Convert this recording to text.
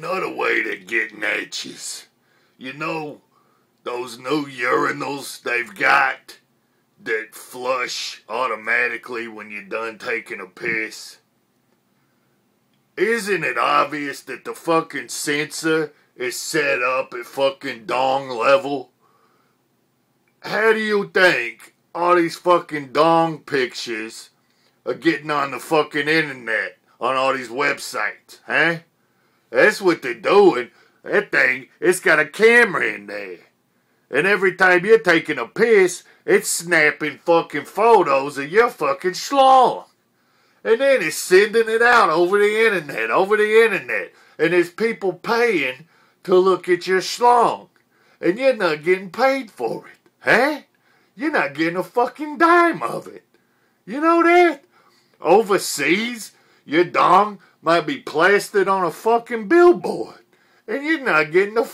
another way to getting at. You know, those new urinals they've got that flush automatically when you're done taking a piss? Isn't it obvious that the fucking sensor is set up at fucking dong level? How do you think all these fucking dong pictures are getting on the fucking internet on all these websites, huh? That's what they're doing. That thing, it's got a camera in there. And every time you're taking a piss, it's snapping fucking photos of your fucking schlong. And then it's sending it out over the internet, over the internet. And there's people paying to look at your schlong. And you're not getting paid for it, huh? You're not getting a fucking dime of it. You know that? Overseas, your dong might be plastered on a fucking billboard. And you're not getting a